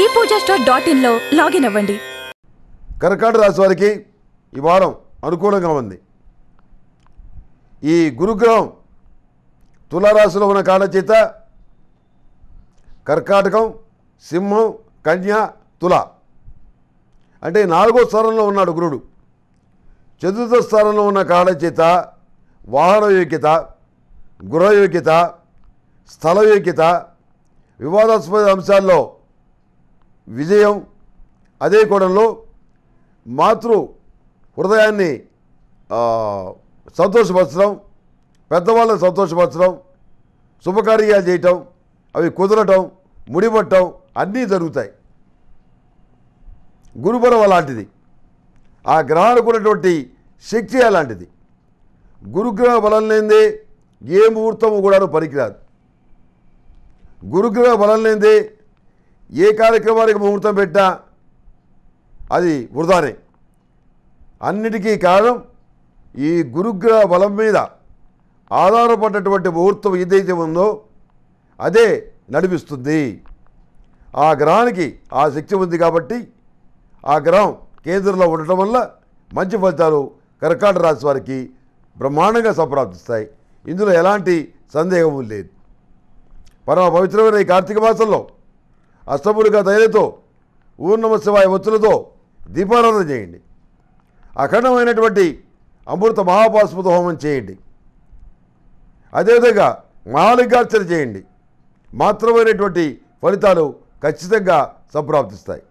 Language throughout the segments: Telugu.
ఈ పూజా స్టోర్ డాట్ ఇన్లో లాగిన్ అవ్వండి. కర్కాటక రాశి వారికి ఈ వారం అనుకూలంగా ఉంది. ఈ గురుగ్రహం తులారాశిలో ఉన్న కారణచేత కర్కాటకం సింహం కన్య తుల. అంటే నాలుగో స్థానంలో ఉన్నాడు గురుడు. చతుర్థ స్థానంలో ఉన్న కారణచేత వాహన యోగ్యత గృహ యోగ్యత స్థల యోగ్యత వివాదాస్పద అంశాల్లో విజయం అదే కోణంలో మాతృ హృదయాన్ని సంతోషపరచడం పెద్దవాళ్ళని సంతోషపరచడం శుభకార్యాలు చేయటం అవి కుదరటం ముడిపట్టడం అన్నీ జరుగుతాయి. గురుబలం అలాంటిది. ఆ గ్రహానికి ఉన్నటువంటి శక్తి అలాంటిది. గురుగ్రహ బలం లేనిదే ఏ ముహూర్తము కూడా పనికిరాదు. గురుగ్రహ బలం లేనిదే ఏ కార్యక్రమానికి ముహూర్తం పెట్టా అది వృధానే. అన్నిటికీ కారణం ఈ గురుగ్రహ బలం మీద ఆధారపడ్డటువంటి ముహూర్తం ఏదైతే ఉందో అదే నడిపిస్తుంది. ఆ గ్రహానికి ఆ శక్తి ఉంది కాబట్టి ఆ గ్రహం కేంద్రంలో ఉండటం వల్ల మంచి ఫలితాలు కర్కాటక రాశి వారికి బ్రహ్మాండంగా సంప్రాప్తిస్తాయి. ఇందులో ఎలాంటి సందేహము లేదు. పరమ పవిత్రమైన ఈ కార్తీక మాసంలో అష్టములుగా తైలతో ఊర్ణమ శివాయ ఒత్తులతో దీపారాధన చేయండి. అఖండమైనటువంటి అమృత మహాపాశుపత హోమం చేయండి. అదేవిధంగా మహాలింగార్చన చేయండి. మాత్రమైనటువంటి ఫలితాలు ఖచ్చితంగా సంప్రాప్తిస్తాయి.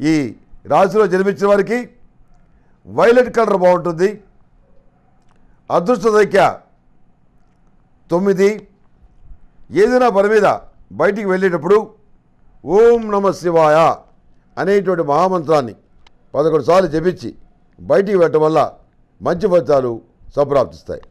ఈ రాశిలో జన్మించిన వారికి వైలెట్ కలర్ బాగుంటుంది. అదృష్ట సంఖ్య తొమ్మిది. ఏదైనా పని మీద బయటికి వెళ్ళేటప్పుడు ఓం నమ శివాయ అనేటువంటి మహామంత్రాన్ని పదకొండు సార్లు జపించి బయటికి పెట్టడం వల్ల మంచి ఫలితాలు సంప్రాప్తిస్తాయి.